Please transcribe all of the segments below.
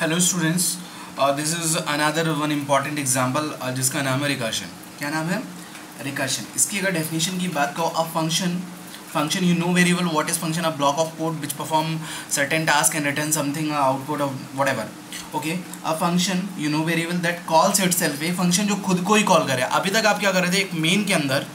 Hello students this is another one important example जिसका नाम है रिकर्शन क्या नाम है? रिकर्शन इसकी अगर डेफिनेशन की बात करो a function function you know very well what is function a block of code which perform certain task and return something output of whatever okay a function you know very well that calls itself a function जो खुद को ही call करे अभी तक आप क्या कर रहे थे? एक मेन के अंदर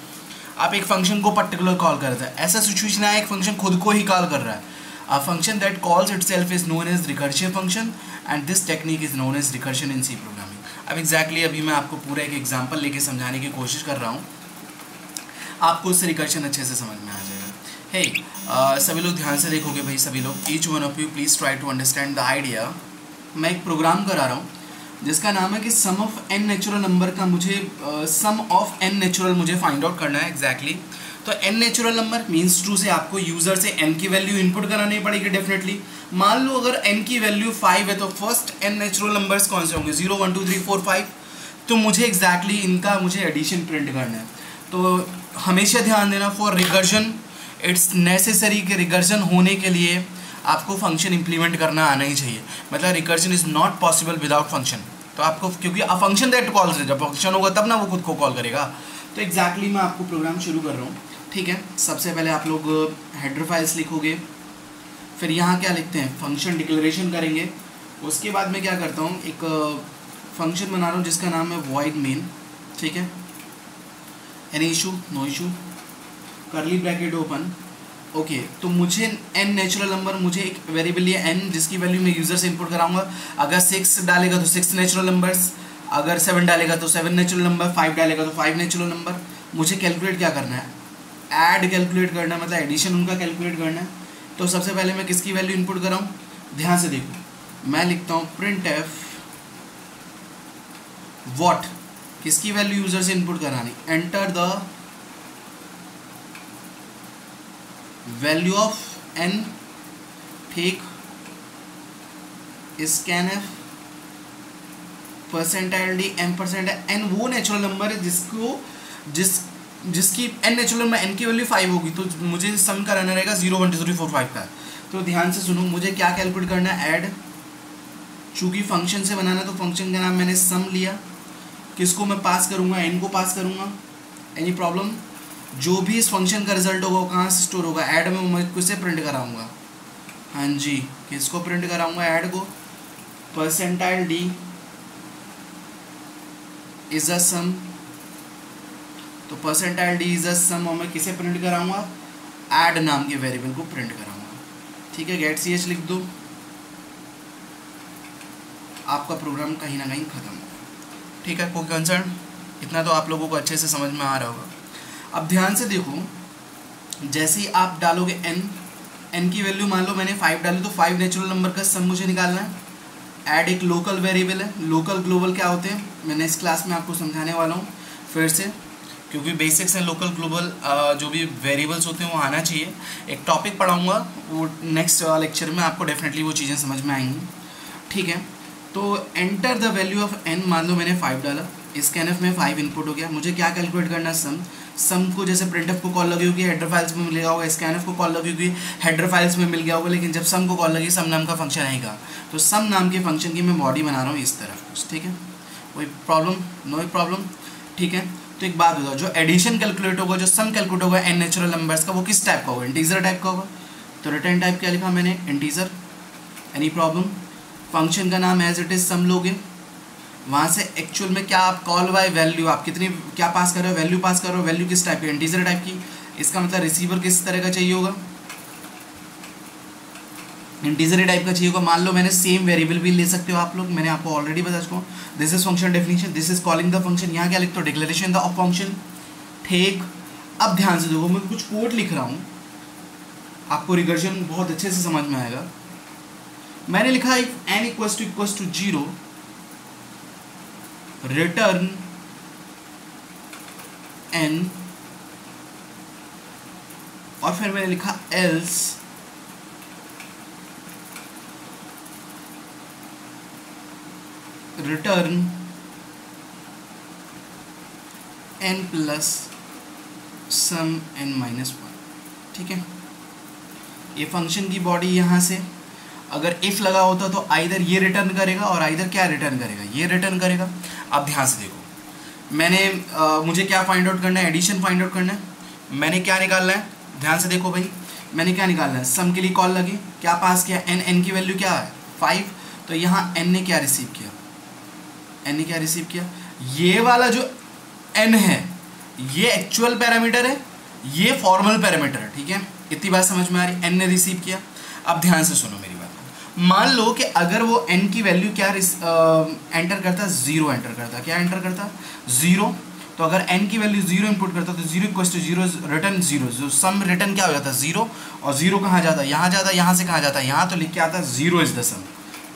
आप एक फ़ंक्शन को पर्टिकुलर कॉल कर रहे थे. ऐसा सिचुएशन है एक फ़ंक्शन खुद को ही कॉल कर रहा है. A function that calls itself is known as recursive function and this technique is known as recursion in C programming. अब exactly अभी मैं आपको पूरा एक एग्ज़ाम्पल लेके समझाने की कोशिश कर रहा हूँ आपको उससे रिकर्शन अच्छे से समझ में आ जाएगा हे hey, uh, सभी लोग ध्यान से देखोगे भाई सभी लोग each one of you please try to understand the idea मैं एक प्रोग्राम करा रहा हूँ जिसका नाम है कि sum of n natural number का मुझे सम ऑफ़ एन नेचुरल मुझे फाइंड आउट करना है एग्जैक्टली exactly. तो n natural number means to से आपको यूज़र से एन की वैल्यू इनपुट करानी पड़ेगी डेफिनेटली मान लो अगर एन की वैल्यू फाइव है तो फ़र्स्ट एन नेचुरल नंबर्स कौन से होंगे? Zero one two three four five तो मुझे एग्जैक्टली exactly इनका, मुझे एडिशन प्रिंट करना है. तो हमेशा ध्यान देना फॉर रिकर्जन इट्स नेसेसरी कि रिकर्जन होने के लिए आपको फ़ंक्शन इंप्लीमेंट करना आना ही चाहिए. मतलब recursion is not possible without function तो आपको, क्योंकि अ फ़ंक्शन दैट कॉल्स जब फ़ंक्शन होगा, तब ना वो खुद को कॉल करेगा. तो एग्जैक्टली exactly मैं आपको प्रोग्राम शुरू कर रहा हूँ. ठीक है, सबसे पहले आप लोग हेडर फाइल्स लिखोगे। फिर यहाँ क्या लिखते हैं? फ़ंक्शन डिक्लेरेशन करेंगे। उसके बाद मैं क्या करता हूँ? एक फ़ंक्शन बना रहा हूँ जिसका नाम है वॉइड मेन ठीक है? Any issue no issue curly bracket open okay तो मुझे एन नेचुरल नंबर मुझे एक वेरिएबल है एन जिसकी वैल्यू मैं यूज़र से इंपुट कराऊँगा। अगर सिक्स डालेगा तो सिक्स नेचुरल नंबर्स अगर सेवन डालेगा तो सेवन नेचुरल नंबर फाइव डालेगा तो फाइव नेचुरल नंबर मुझे कैलकुलेट क्या करना है? ऐड कैलकुलेट करना मतलब एडिशन उनका कैलकुलेट करना है। तो सबसे पहले मैं किसकी वैल्यू इनपुट कर रहा हूँ? ध्यान से देखो। मैं लिखता हूँ प्रिंट एफ़ वॉट किसकी वैल्यू यूज़र से इनपुट करानी? Enter the value of n ठीक scan f percentile d m percent n वो नेचुरल नंबर है जिसको, जिस जिसकी एन नेचुरल में एन की वैल्यू फाइव होगी तो मुझे सम का रहना रहेगा zero one two three four five का। तो ध्यान से सुनो, मुझे क्या कैलकुलेट करना है? ऐड चूँकि फ़ंक्शन से बनाना तो फ़ंक्शन का नाम मैंने सम लिया। किसको मैं पास करूँगा? एन को पास करूँगा। एनी प्रॉब्लम जो भी इस फ़ंक्शन का रिज़ल्ट होगा, वो कहाँ से स्टोर होगा? ऐड में मैं किससे प्रिंट कराऊँगा। हाँ जी, किसको प्रिंट कराऊँगा? ऐड को। Percentile d is a sum तो परसेंटाइल डी इज़ सम और मैं किसे प्रिंट कराऊँगा? ऐड नाम के वेरिएबल को प्रिंट कराऊँगा। ठीक है गेट सी एच लिख दो। आपका प्रोग्राम कहीं ना कहीं ख़त्म। होगा ठीक है, कोई कंसर्न इतना तो आप लोगों को अच्छे से समझ में आ रहा होगा। अब ध्यान से देखो, जैसे ही आप डालोगे एन एन की वैल्यू मान लो मैंने फाइव डाली तो फाइव नेचुरल नंबर का सम मुझे निकालना है। ऐड एक लोकल वेरिएबल है। लोकल ग्लोबल क्या होते हैं? मैंने इस क्लास में आपको समझाने वाला हूँ। फिर से क्योंकि बेसिक्स एंड लोकल ग्लोबल जो भी वेरिएबल्स होते हैं, वो आना चाहिए। एक टॉपिक पढ़ाऊँगा, वो नेक्स्ट लेक्चर में आपको डेफिनेटली वो चीज़ें समझ में आएँगी। ठीक है? तो enter the value of n मान लो मैंने फाइव डाला। स्कैन एफ़ में फाइव इनपुट हो गया। मुझे क्या कैलकुलेट करना सम सम को जैसे प्रिंट एफ़ को कॉल लगी होगी हेडर फाइल्स में मिल गया होगा स्कैन को कॉल लगी होगी हेडर फाइल्स में मिल गया होगा, लेकिन जब सम को कॉल लगी सम नाम का फ़ंक्शन आएगा। तो सम नाम के फ़ंक्शन की मैं बॉडी बना रहा हूँ इस तरफ़। ठीक है? कोई प्रॉब्लम नो प्रॉब्लम ठीक है? तो एक बात बताओ, जो एडिशन कैलकुलेट होगा, जो सम कैलकुलेट होगा एन नेचुरल नंबर्स का, वो किस टाइप का होगा? इंटीजर टाइप का होगा? तो रिटर्न टाइप क्या लिखा मैंने? इंटीजर एनी प्रॉब्लम फ़ंक्शन का नाम एज इट इज़ सम लोगे वहाँ से एक्चुअल में क्या आप कॉल बाय वैल्यू आप कितनी, क्या पास कर रहे हो? वैल्यू पास कर रहे हो? वैल्यू किस टाइप की? इंटीजर टाइप की। इसका मतलब रिसीवर किस तरह का चाहिए होगा? इंटीजर टाइप का चाहिए होगा। मान लो मैंने सेम वेरिएबल भी ले सकते हो आप लोग। मैंने आपको ऑलरेडी बता चुका हूँ। This is function definition this is calling the function यहाँ क्या लिखते हो? डिक्लेरेशन द ऑफ़ फ़ंक्शन ठीक। अब ध्यान से देखो, मैं कुछ कोड लिख रहा हूँ। आपको रिकर्जन बहुत अच्छे से समझ में आएगा। मैंने लिखा n equals to equals to zero return n और फिर मैंने लिखा else return n plus sum n minus one ठीक है? ये फ़ंक्शन की बॉडी यहाँ से अगर इफ़ लगा होता तो आइधर ये रिटर्न करेगा और आइधर क्या रिटर्न करेगा? ये रिटर्न करेगा। अब ध्यान से देखो। मैंने आ, मुझे क्या फाइंड आउट करना है? एडिशन फाइंड आउट करना है। मैंने क्या निकालना है? ध्यान से देखो भाई। मैंने क्या निकालना है? सम के लिए कॉल लगी। क्या पास किया? एन एन की वैल्यू क्या है? फाइव तो यहाँ एन ने क्या रिसीव किया? एन ने क्या रिसीव किया? ये वाला जो एन है, ये एक्चुअल पैरामीटर है, ये फॉर्मल पैरामीटर है, ठीक है? इतनी बात समझ में आ रही एन ने रिसीव किया। अब ध्यान से सुनो मेरी बात। मान लो कि अगर वो एन की वैल्यू क्या एंटर करता ज़ीरो एंटर करता। क्या एंटर करता? ज़ीरो तो अगर एन की वैल्यू ज़ीरो इनपुट करता तो zero equal to zero return zero जो सम रिटर्न क्या हो जाता? ज़ीरो और ज़ीरो कहाँ जाता? है यहाँ जाता है यहाँ से कहाँ जाता? है यहाँ तो लिख के आता है zero is the sum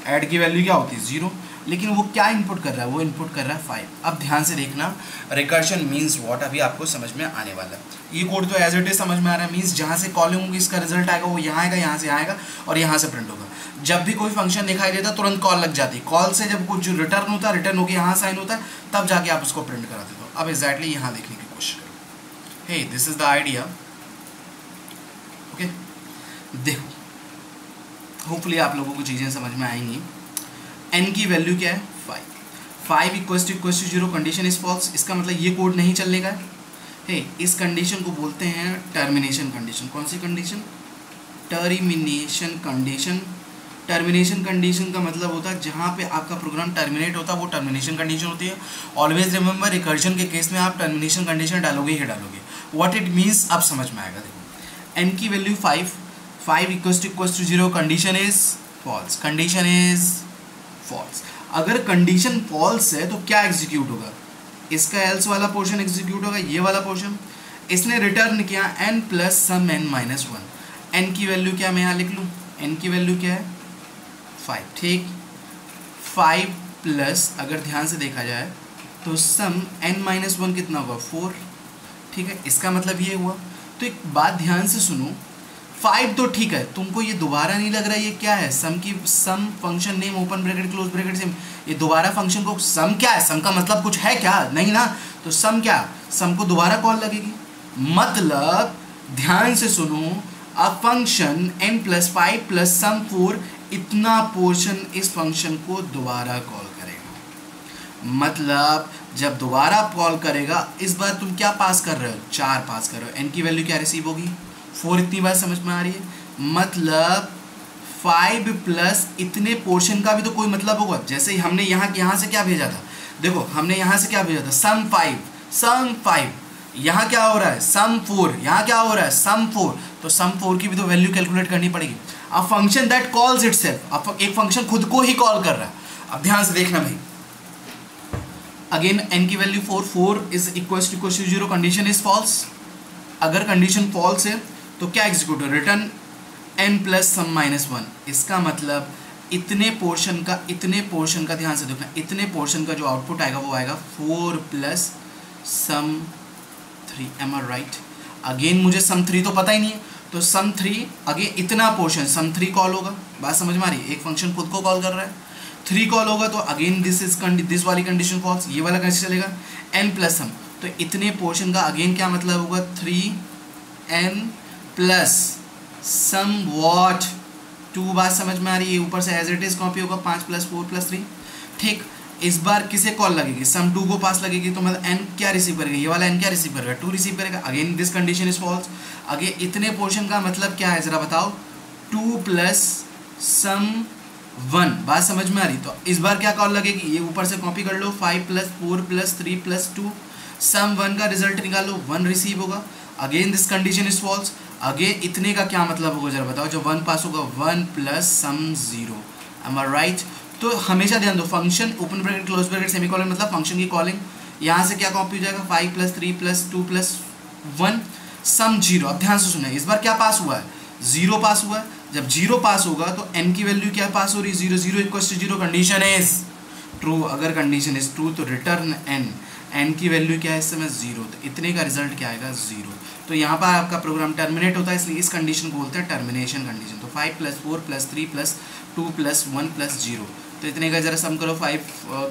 add की वैल्यू क्या होती? है ज़ीरो लेकिन वो क्या इनपुट कर रहा है? वो इनपुट कर रहा है फाइव अब ध्यान से देखना रिकर्शन मीन्स वॉट अभी आपको समझ में आने वाला है। ये कोड तो एज इट इज़ समझ में आ रहा है मीन्स जहाँ से कॉलिंग होगी, इसका रिज़ल्ट आएगा, वो यहाँ आएगा, यहाँ से आएगा और यहाँ से प्रिंट होगा। जब भी कोई फ़ंक्शन दिखाई देता, तुरंत कॉल लग जाती कॉल से जब कुछ रिटर्न होता रिटर्न होकर यहाँ साइन होता है तब जाके आप उसको प्रिंट करा देते हो। अब एग्जैक्टली यहाँ देखने की कोशिश करो। Hey this is the idea okay देखो। होपफुली आप लोगों को चीज़ें समझ में आएँगी। एन की वैल्यू क्या है? Five five equal to equal to zero condition is false इसका मतलब ये कोड नहीं चलने का है। इस कंडीशन को बोलते हैं टर्मिनेशन कंडीशन कौन सी condition termination condition termination condition का मतलब होता है जहाँ पे आपका प्रोग्राम टर्मिनेट होता है, वो टर्मिनेशन कंडीशन होती है। ऑलवेज रिमेंबर रिकर्जन के केस में आप टर्मिनेशन कंडीशन डालोगे ही डालोगे। व्हाट इट मीन्स अब समझ में आएगा, देखो। एन की value five five equals to equals to zero condition is false condition is false अगर कंडीशन फॉल्स है तो क्या एग्जीक्यूट होगा? इसका एल्स वाला पोर्शन एग्जीक्यूट होगा, ये वाला पोर्शन इसने रिटर्न किया n plus sum n minus one n की वैल्यू क्या मैं यहाँ लिख लूँ? एन की वैल्यू क्या है? फाइव ठीक? फाइव प्लस अगर ध्यान से देखा जाए तो सम एन माइनस वन कितना होगा? फोर ठीक है? इसका मतलब ये हुआ। तो एक बात ध्यान से सुनो फाइव तो ठीक है। तुमको ये दोबारा नहीं लग रहा ये क्या है? सम की sum function name open bracket close bracket same ये दोबारा फ़ंक्शन को सम क्या है? सम का मतलब कुछ है क्या? नहीं ना? तो सम क्या? सम को दोबारा कॉल लगेगी? मतलब ध्यान से सुनो a function n plus five plus sum four इतना पोर्शन इस फ़ंक्शन को दोबारा कॉल करेगा। मतलब जब दोबारा कॉल करेगा, इस बार तुम क्या पास कर रहे हो? चार पास कर रहे हो। एन की वैल्यू क्या रिसीव होगी? फोर इतनी बात समझ में आ रही है? मतलब फाइव प्लस इतने पोर्शन का भी तो कोई मतलब होगा। जैसे हमने यहाँ यहाँ से क्या भेजा था? देखो, हमने यहाँ से क्या भेजा था? सम फाइव सम फाइव यहाँ क्या हो रहा है? सम फोर यहाँ क्या हो रहा है? सम फोर तो सम फोर की भी तो वैल्यू कैलकुलेट करनी पड़ेगी। A function that calls itself एक फ़ंक्शन खुद को ही कॉल कर रहा है। अब ध्यान से देखना भाई। अगेन एन की value four four is equal to equal to zero condition is false अगर कंडीशन फॉल्स है तो क्या एग्जीक्यूट हो return n plus sum minus one इसका मतलब इतने पोर्शन का, इतने पोर्शन का ध्यान से देखना, इतने पोर्शन का जो आउटपुट आएगा वो आएगा four plus sum three am are right again मुझे सम थ्री तो पता ही नहीं है। तो सम थ्री अगेन इतना पोर्शन सम थ्री कॉल होगा। बात समझ में आ रही है? एक फ़ंक्शन खुद को कॉल कर रहा है। थ्री कॉल होगा तो अगेन दिस इज़ दिस वाली कंडीशन फॉल्स ये वाला कैसे चलेगा। एन प्लस सम तो इतने पोर्शन का अगेन क्या मतलब होगा? Three n plus sum what two बात समझ में आ रही है, ऊपर से एज इट इज़ कॉपी होगा, पाँच प्लस फोर प्लस थ्री ठीक, इस बार किसे कॉल लगेगी? सम टू को पास लगेगी तो मतलब एन क्या रिसीव करेगा? ये वाला एन क्या रिसीव करेगा? टू रिसीव करेगा। Again this condition is false again इतने पोर्शन का मतलब क्या है? ज़रा बताओ। टू प्लस सम वन बात समझ में आ रही? तो इस बार क्या कॉल लगेगी? ये ऊपर से कॉपी कर लो। Five plus four plus three plus two sum one का रिज़ल्ट निकालो। वन रिसीव होगा। Again this condition is false again इतने का क्या मतलब होगा जरा बताओ, जो वन पास होगा one plus sum zero am right तो हमेशा ध्यान दो function open bracket close bracket semicolon मतलब फ़ंक्शन की कॉलिंग यहाँ से क्या कॉपी हो जाएगा? Five plus three plus two plus one sum zero अब ध्यान से सुना इस बार क्या पास हुआ है? ज़ीरो पास हुआ है। जब ज़ीरो पास होगा तो एन की वैल्यू क्या पास हो रही है? Zero zero equal to zero condition is true अगर कंडीशन इज़ ट्रू तो रिटर्न एन एन की वैल्यू क्या है इस समय? ज़ीरो तो इतने का रिज़ल्ट क्या आएगा? ज़ीरो तो यहाँ पर आपका प्रोग्राम टर्मिनेट होता है, इसलिए इस कंडीशन को बोलते हैं टर्मिनेशन कंडीशन तो five plus four plus three plus two plus one plus zero तो इतने का ज़रा सम करो फाइव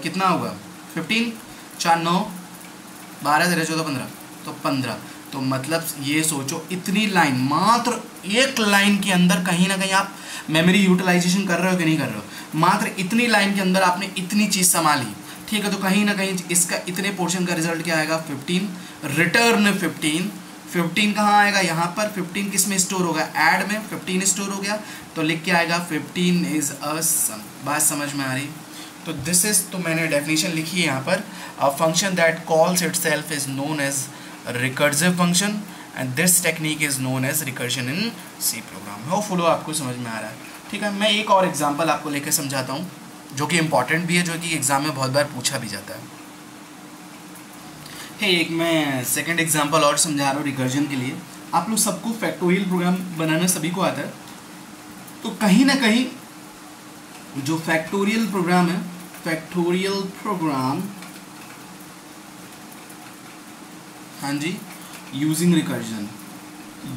कितना होगा फिफ्टीन चार, नौ, बारह जरा चौदह, पंद्रह. तो पंद्रह. तो मतलब ये सोचो, इतनी लाइन मात्र एक लाइन के अंदर कहीं ना कहीं आप मेमोरी यूटिलाइजेशन कर रहे हो कि नहीं कर रहे हो? मात्र इतनी लाइन के अंदर आपने इतनी चीज़ संभाली। ठीक है तो कहीं ना कहीं इसका इतने पोर्शन का रिज़ल्ट क्या आएगा? फिफ्टीन रिटर्न फिफ्टीन फिफ्टीन कहाँ आएगा? यहाँ पर फिफ्टीन किसमें स्टोर होगा? एड में फिफ्टीन स्टोर हो गया। तो लिख के आएगा, फिफ्टीन इज़ अ बात समझ में आ रही? तो दिस इज़ तो मैंने डेफिनेशन लिखी है यहाँ पर। A function that calls itself is known as recursive function and this technique is known as recursion in C program hopefully आपको समझ में आ रहा है? ठीक है, मैं एक और एग्ज़ाम्पल आपको लेकर समझाता हूँ, जो कि इंपॉर्टेंट भी है, जो कि एग्ज़ाम में बहुत बार पूछा भी जाता है। है एक मैं सेकंड एग्जांपल और समझा रहा हूँ रिकर्जन के लिए। आप लोग सबको फैक्टोरियल प्रोग्राम बनाना सभी को आता है। तो कहीं ना कहीं जो फैक्टोरियल प्रोग्राम है फैक्टोरियल प्रोग्राम हाँ जी using recursion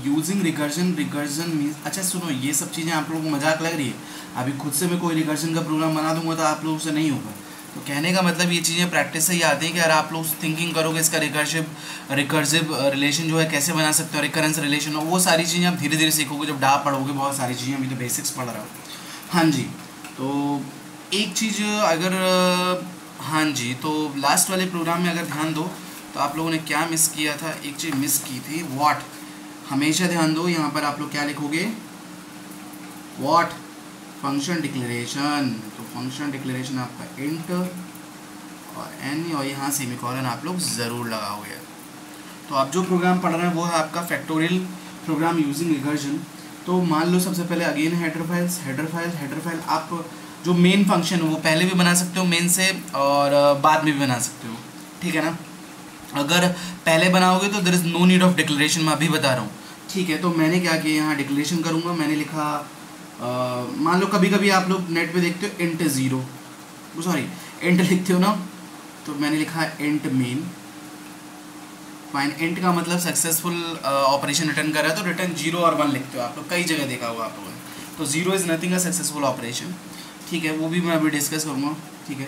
using recursion recursion means अच्छा सुनो, ये सब चीज़ें आप लोगों को मज़ाक लग रही है। अभी खुद से मैं कोई रिकर्जन का प्रोग्राम बना दूँगा तो आप लोगों से नहीं होगा। तो कहने का मतलब ये चीज़ें प्रैक्टिस से ही आती हैं कि अगर आप लोग थिंकिंग करोगे इसका रिकर्सिव रिकर्सिव रिलेशन जो है कैसे बना सकते हो रिकरेंस रिलेशन हो, वो सारी चीज़ें आप धीरे धीरे सीखोगे जब डा पढ़ोगे, बहुत सारी चीज़ें अभी तो बेसिक्स पढ़ रहा हो। हाँ जी तो एक चीज़ अगर हाँ जी तो लास्ट वाले प्रोग्राम में अगर ध्यान दो तो आप लोगों ने क्या मिस किया था? एक चीज़ मिस की थी वॉट हमेशा ध्यान दो, यहाँ पर आप लोग क्या लिखोगे? वॉट फ़ंक्शन डिक्लेरेशन तो फ़ंक्शन डिक्लेरेशन आपका इंट और एन और यहाँ सेमिकॉलन आप लोग ज़रूर लगाओगे। तो आप जो प्रोग्राम पढ़ रहे हैं, वो है आपका फैक्टोरियल प्रोग्राम यूजिंग रिकर्जन तो मान लो सबसे पहले again header files header file header file आप जो मेन फ़ंक्शन है, वो पहले भी बना सकते हो मेन से, और बाद में भी बना सकते हो। ठीक है ना? अगर पहले बनाओगे तो there is no need of declaration मैं अभी बता रहा हूँ। ठीक है तो मैंने क्या किया, यहाँ डिक्लेरेशन करूँगा, मैंने लिखा मान लो कभी कभी आप लोग नेट पे देखते हो इंट ज़ीरो सॉरी इंट लिखते हो ना तो मैंने लिखा है इंट मेन फाइन इंट का मतलब सक्सेसफुल ऑपरेशन रिटर्न कर रहा है तो रिटर्न ज़ीरो और वन लिखते हो आप लोग। कई जगह देखा होगा आप लोगों ने। तो zero is nothing a successful operation ठीक है, वो भी मैं अभी डिस्कस करूँगा। ठीक है।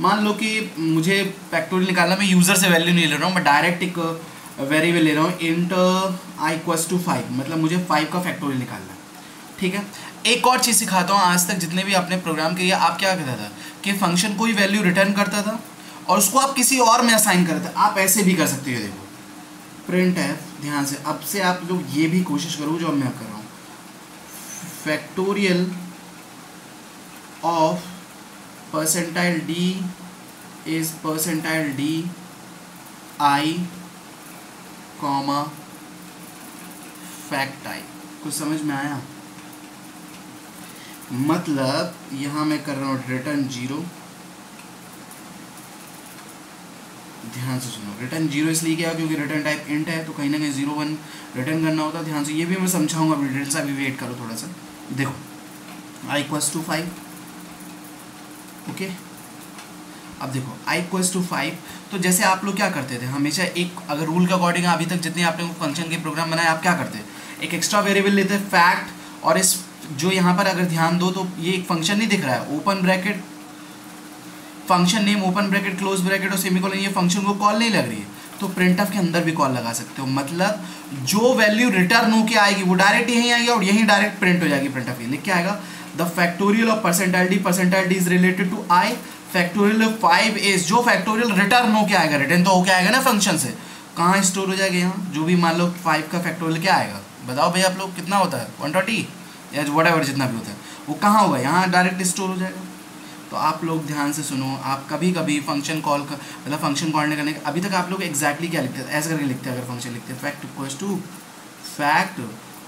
मान लो कि मुझे फैक्टोरियल निकालना, मैं यूज़र से वैल्यू नहीं ले रहा हूँ, मैं डायरेक्ट एक वेरिएबल ले रहा हूँ int i equals to five मतलब मुझे फाइव का फैक्टोरियल निकालना है। ठीक है? एक और चीज़ सिखाता हूँ आज तक जितने भी आपने प्रोग्राम किया आप क्या करता था? कि फ़ंक्शन कोई वैल्यू रिटर्न करता था और उसको आप किसी और में असाइन करते आप ऐसे भी कर सकते हो देखो। प्रिंट है ध्यान से, अब से आप लोग ये भी कोशिश करो जो मैं कर रहा हूँ। Factorial of percentile d is percentile d i comma fact i कुछ समझ में आया? मतलब यहाँ मैं कर रहा हूँ रिटर्न ज़ीरो ध्यान से सुनो रिटर्न ज़ीरो इसलिए क्या क्योंकि रिटर्न टाइप इंट है तो कहीं ना कहीं ज़ीरो वन रिटर्न करना होता है। ध्यान से, ये भी मैं समझाऊँगा अभी डिटेल से, अभी वेट करो थोड़ा सा। देखो i equals to five okay अब देखो आई इक्वल्स टू फाइव तो जैसे आप लोग क्या करते थे? हमेशा एक, अगर रूल के अकॉर्डिंग अभी तक जितने आपने फ़ंक्शन के प्रोग्राम बनाए, आप क्या करते? एक एक्स्ट्रा वेरिएबल लेते फैक्ट और इस जो यहाँ पर अगर ध्यान दो तो ये एक फ़ंक्शन नहीं दिख रहा है। Open bracket function name open bracket close bracket और सेमीकोलन ये फ़ंक्शन को कॉल नहीं लग रही है। तो प्रिंट के अंदर भी कॉल लगा सकते हो। मतलब जो वैल्यू रिटर्न हो के आएगी, वो डायरेक्ट यहीं आएगी और यहीं डायरेक्ट प्रिंट हो जाएगी प्रिंट ऑफ़ लिख के आएगा? The factorial of percentile d percentile d is related to i factorial five is जो फैक्टोरियल रिटर्न हो के आएगा रिटर्न तो हो के आएगा ना फ़ंक्शन से। कहाँ स्टोर हो जाएगा यहाँ? जो भी मान लो फाइव का फैक्टोरियल क्या आएगा? बताओ भाई आप लोग, कितना होता है? वन या वट एवर जितना भी होता है, वो कहाँ होगा? यहाँ डायरेक्ट स्टोर हो जाएगा। तो आप लोग ध्यान से सुनो, आप कभी कभी फ़ंक्शन कॉल का मतलब फ़ंक्शन कॉल नहीं करने अभी तक आप लोग एक्जैक्टली क्या लिखते हैं? ऐसे करके लिखते हैं, अगर फ़ंक्शन लिखते हैं। फैक्ट इक्वल्स टू फैक्ट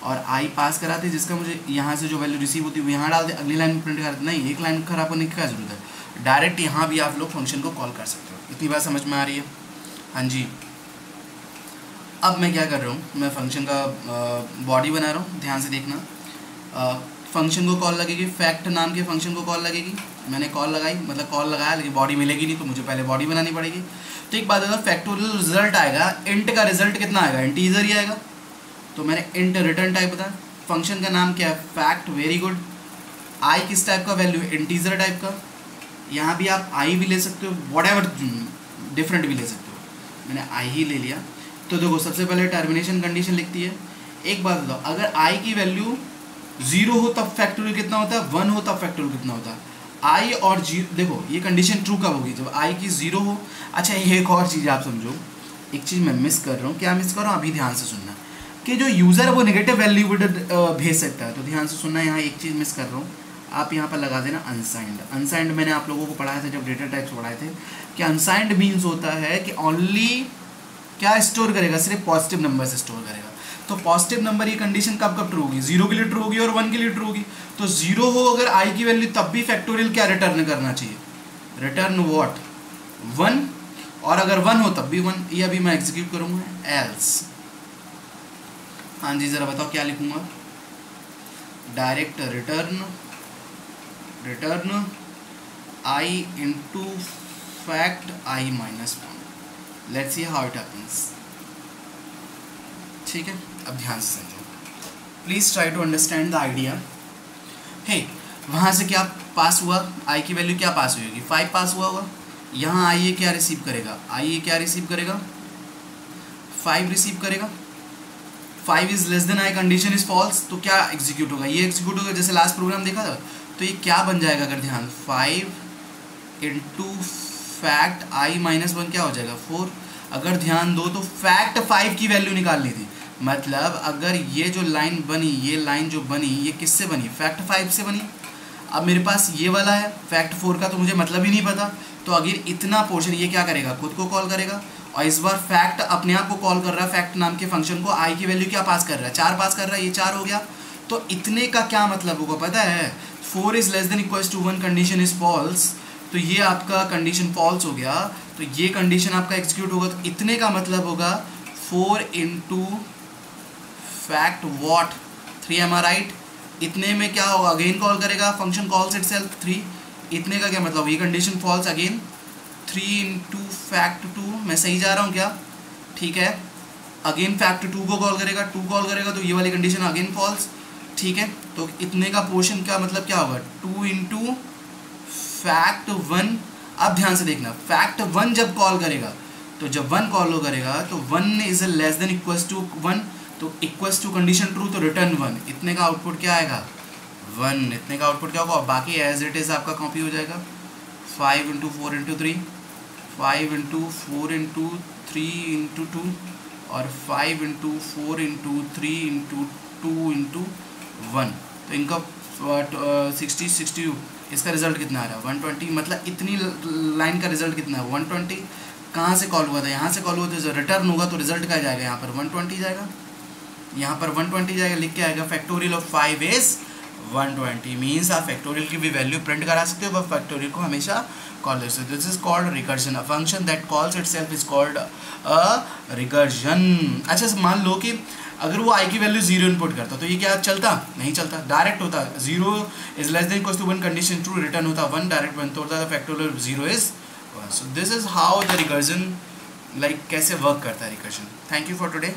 और आई पास कराते जिसका मुझे यहाँ से जो वैल्यू रिसीव होती है, वो यहाँ डाल दे, अगली लाइन में प्रिंट कराते नहीं, एक लाइन खराब होने की क्या ज़रूरत है? डायरेक्ट यहाँ भी आप लोग फ़ंक्शन को कॉल कर सकते हो। इतनी बात समझ में आ रही है? हाँ जी। अब मैं क्या कर रहा हूँ? मैं फ़ंक्शन का बॉडी बना रहा हूँ, ध्यान से देखना। फ़ंक्शन को कॉल लगेगी फैक्ट नाम के फ़ंक्शन को कॉल लगेगी। मैंने कॉल लगाई मतलब कॉल लगाया, लेकिन बॉडी मिलेगी नहीं तो मुझे पहले बॉडी बनानी पड़ेगी। तो एक बात है फैक्टोरियल रिज़ल्ट आएगा इंट का रिज़ल्ट कितना आएगा? इंटीजर ही आएगा। तो मैंने इंट रिटर्न टाइप बताया। फ़ंक्शन का नाम क्या है? फैक्ट वेरी गुड आई किस टाइप का वैल्यू इंटीजर टाइप का। यहाँ भी आप आई भी ले सकते हो वट एवर डिफरेंट भी ले सकते हो। मैंने आई ही ले लिया। तो देखो, सबसे पहले टर्मिनेशन कंडीशन लिखती है। एक बात बताओ, अगर आई की वैल्यू ज़ीरो हो तब फैक्टोरियल कितना होता है? वन हो तब फैक्टोरियल कितना होता है? आई और ज़ीरो देखो, ये कंडीशन ट्रू कब होगी? जब आई की ज़ीरो हो। अच्छा ये एक और चीज़ आप समझो। एक चीज़ मैं मिस कर रहा हूँ। क्या मिस कर रहा हूँ? अभी ध्यान से सुनना। कि जो यूज़र है, वो नेगेटिव वैल्यू भेज सकता है। तो ध्यान से सुनना, यहाँ एक चीज़ मिस कर रहा हूँ। आप यहाँ पर लगा देना अनसाइंड अनसाइंड मैंने आप लोगों को पढ़ाया था जब डेटा टाइप्स पढ़ाए थे। कि अनसाइंड मीन्स होता है कि ओनली क्या स्टोर करेगा? सिर्फ़ पॉजिटिव नंबर से स्टोर करेगा। तो पॉजिटिव नंबर ये कंडीशन कब कब ट्रू होगी? ज़ीरो के लिए ट्रू होगी और वन के लिए ट्रू होगी। तो ज़ीरो हो अगर आई की वैल्यू तब भी फैक्टोरियल क्या रिटर्न करना चाहिए? रिटर्न वॉट वन और अगर वन हो, तब भी वन ये अभी मैं एग्जीक्यूट करूँगा। एल्स हाँ जी, ज़रा बताओ क्या लिखूँगा? Direct return return i into fact i minus one let's see how it happens ठीक है? अब ध्यान से समझो। Please try to understand the idea hey वहाँ से क्या पास हुआ? आई की वैल्यू क्या पास हुई होगी? फाइव पास हुआ होगा? यहाँ आई क्या रिसीव करेगा? आई क्या रिसीव करेगा? फाइव रिसीव करेगा? Five is less than i condition is false तो क्या एग्जीक्यूट होगा? ये एग्जीक्यूट होगा, जैसे लास्ट प्रोग्राम देखा था तो ये क्या बन जाएगा अगर ध्यान? Five into fact i minus one क्या हो जाएगा? फोर अगर ध्यान दो तो फैक्ट फाइव की वैल्यू निकालनी थी। मतलब अगर ये जो लाइन बनी, ये लाइन जो बनी, ये किससे बनी? फैक्ट फाइव से बनी। अब मेरे पास ये वाला है फैक्ट फोर का तो मुझे मतलब ही नहीं पता। तो अगर इतना पोर्शन ये क्या करेगा? खुद को कॉल करेगा। और इस बार फैक्ट अपने आप को कॉल कर रहा है फैक्ट नाम के फ़ंक्शन को। आई की वैल्यू क्या पास कर रहा है? चार पास कर रहा है, ये चार हो गया। तो इतने का क्या मतलब होगा, पता है? Four is less than equals to one condition is false तो ये आपका कंडीशन फॉल्स हो गया। तो ये कंडीशन आपका एग्जीक्यूट होगा। तो इतने का मतलब होगा four into fact what three am are right इतने में क्या होगा? अगेन कॉल करेगा function calls itself three इतने का क्या मतलब? ये condition false again three into fact two मैं सही जा रहा हूँ क्या? ठीक है. अगेन फैक्ट टू को कॉल करेगा. टू कॉल करेगा तो ये वाली कंडीशन अगेन फॉल्स ठीक है? तो इतने का पोर्शन क्या मतलब क्या होगा? टू इंटू फैक्ट वन अब ध्यान से देखना. फैक्ट वन जब कॉल करेगा तो जब वन कॉल करेगा तो one is less than equal to one तो इक्वल्स टू कंडीशन ट्रू तो रिटर्न वन इतने का आउटपुट क्या आएगा? वन इतने का आउटपुट क्या होगा? और बाकी एज इट इज़ आपका कॉपी हो जाएगा। Five into four into three five into four into three into two और five into four into three into two into one तो इनका सिक्सटी सिक्सटी इसका रिज़ल्ट कितना आ रहा है? वन ट्वेंटी मतलब इतनी लाइन का रिज़ल्ट कितना है? वन ट्वेंटी कहाँ से कॉल हुआ था? यहाँ से कॉल हुआ था? रिटर्न होगा तो रिज़ल्ट क्या जाएगा यहाँ पर। वन ट्वेंटी जाएगा। यहाँ पर वन ट्वेंटी जाएगा, लिख के आएगा factorial of five is one twenty means आप फैक्टोरियल की भी वैल्यू प्रिंट करा सकते हो बट फैक्टोरियल को हमेशा कॉल कर सकते हो। This is called recursion a function that calls itself is called a recursion अच्छा मान लो कि अगर वो आई की वैल्यू ज़ीरो इनपुट करता तो ये क्या चलता? नहीं चलता। डायरेक्ट होता। Zero is less than equals to one condition true return होता। वन डायरेक्ट वन तो होता factorial zero is one so this is how the recursion like कैसे वर्क करता है recursion thank you for today